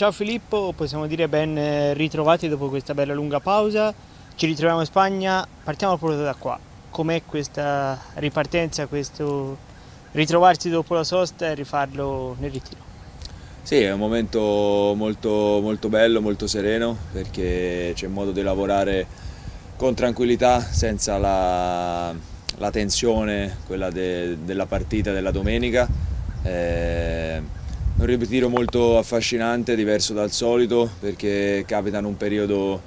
Ciao Filippo, possiamo dire ben ritrovati dopo questa bella lunga pausa. Ci ritroviamo in Spagna, partiamo proprio da qua. Com'è questa ripartenza, questo ritrovarsi dopo la sosta e rifarlo nel ritiro? Sì, è un momento molto, molto bello, molto sereno perché c'è modo di lavorare con tranquillità, senza la, la tensione, quella de, della partita della domenica. Eh, un ritiro molto affascinante, diverso dal solito perché capita in un periodo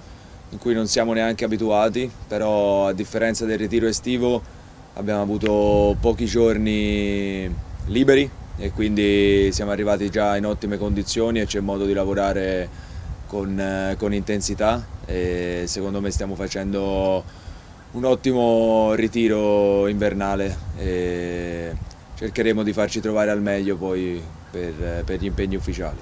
in cui non siamo neanche abituati, però a differenza del ritiro estivo abbiamo avuto pochi giorni liberi e quindi siamo arrivati già in ottime condizioni e c'è modo di lavorare con, con intensità e secondo me stiamo facendo un ottimo ritiro invernale e cercheremo di farci trovare al meglio poi per, per gli impegni ufficiali.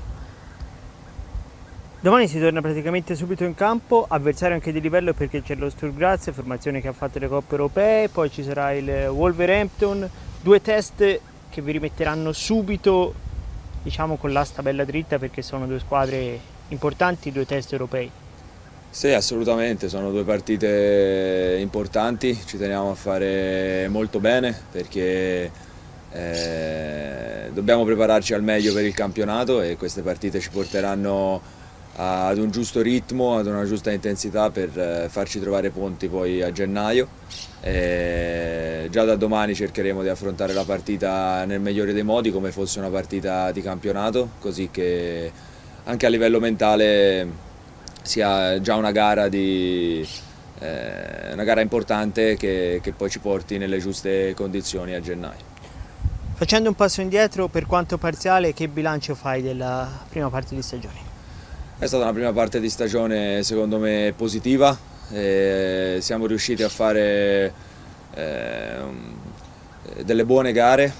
Domani si torna praticamente subito in campo, avversario anche di livello perché c'è lo Stur Graz, formazione che ha fatto le coppe europee, poi ci sarà il Wolverhampton, due test che vi rimetteranno subito diciamo con l'asta bella dritta perché sono due squadre importanti, due test europei. Sì, assolutamente, sono due partite importanti, ci teniamo a fare molto bene perché eh, dobbiamo prepararci al meglio per il campionato e queste partite ci porteranno ad un giusto ritmo, ad una giusta intensità per eh, farci trovare ponti poi a gennaio. E già da domani cercheremo di affrontare la partita nel migliore dei modi come fosse una partita di campionato, così che anche a livello mentale sia già una gara, di, eh, una gara importante che, che poi ci porti nelle giuste condizioni a gennaio. Facendo un passo indietro, per quanto parziale, che bilancio fai della prima parte di stagione? È stata una prima parte di stagione secondo me positiva, e siamo riusciti a fare eh, delle buone gare,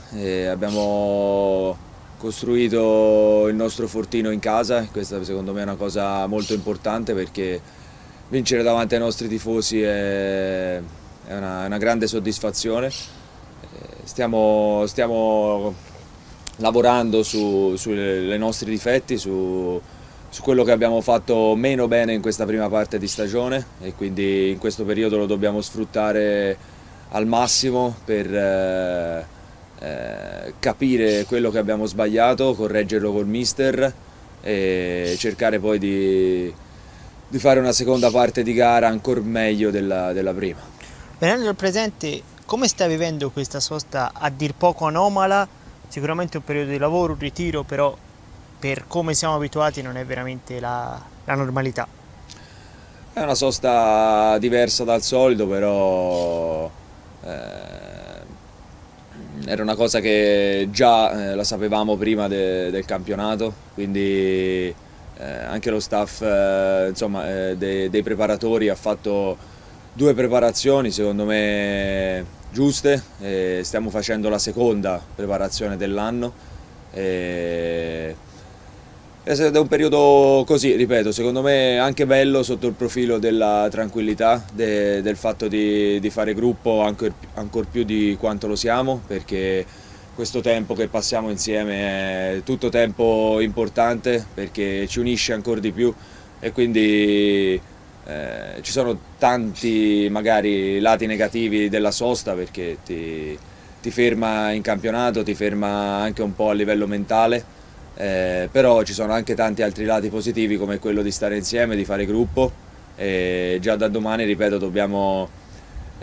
abbiamo costruito il nostro fortino in casa, questa secondo me è una cosa molto importante perché vincere davanti ai nostri tifosi è, è una, una, grande soddisfazione. Stiamo, stiamo lavorando sui su nostri difetti, su, su quello che abbiamo fatto meno bene in questa prima parte di stagione e quindi in questo periodo lo dobbiamo sfruttare al massimo per eh, eh, capire quello che abbiamo sbagliato, correggerlo col mister e cercare poi di, di fare una seconda parte di gara ancora meglio della, della prima. Venendo al presente, come stai vivendo questa sosta a dir poco anomala? Sicuramente un periodo di lavoro, un ritiro, però per come siamo abituati non è veramente la, la normalità. È una sosta diversa dal solito, però eh, era una cosa che già eh, la sapevamo prima de, del campionato, quindi eh, anche lo staff eh, insomma, eh, dei, dei preparatori ha fatto due preparazioni secondo me giuste, stiamo facendo la seconda preparazione dell'anno. Ed è un periodo così, ripeto, secondo me anche bello sotto il profilo della tranquillità, de, del fatto di, di, fare gruppo ancora, ancora più di quanto lo siamo, perché questo tempo che passiamo insieme è tutto tempo importante perché ci unisce ancora di più e quindi eh, ci sono tanti magari lati negativi della sosta perché ti, ti ferma in campionato, ti ferma anche un po' a livello mentale eh, però ci sono anche tanti altri lati positivi come quello di stare insieme, di fare gruppo e già da domani, ripeto, dobbiamo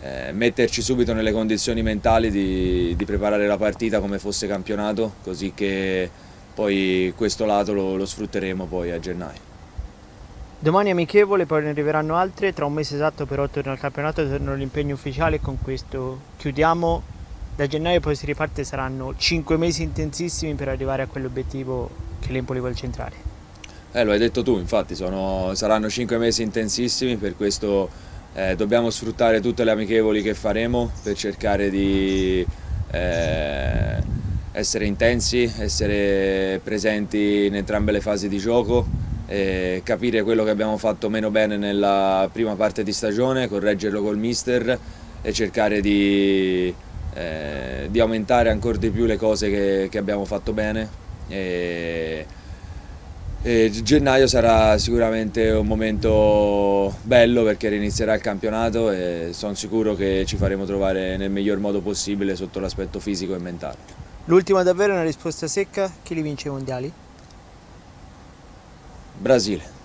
eh, metterci subito nelle condizioni mentali di, di, preparare la partita come fosse campionato, così che poi questo lato lo, lo sfrutteremo poi a gennaio. Domani amichevole, poi ne arriveranno altre, tra un mese esatto però torno al campionato, torno all'impegno ufficiale. Con questo chiudiamo. Da gennaio poi si riparte saranno 5 mesi intensissimi per arrivare a quell'obiettivo che l'Empoli vuole centrare. Eh, lo hai detto tu, infatti sono, saranno 5 mesi intensissimi, per questo eh, dobbiamo sfruttare tutte le amichevoli che faremo per cercare di eh, essere intensi, essere presenti in entrambe le fasi di gioco, capire quello che abbiamo fatto meno bene nella prima parte di stagione, correggerlo col mister e cercare di eh, di aumentare ancora di più le cose che, che abbiamo fatto bene e, E gennaio sarà sicuramente un momento bello perché inizierà il campionato e sono sicuro che ci faremo trovare nel miglior modo possibile sotto l'aspetto fisico e mentale. L'ultima davvero è una risposta secca, chi li vince i mondiali? Brasília.